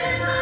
Listen